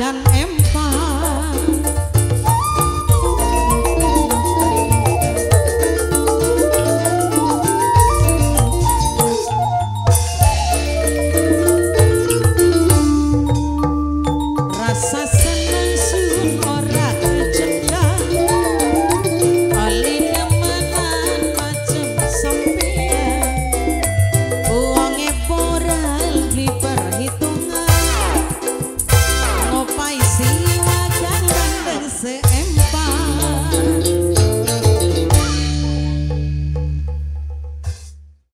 Yeah.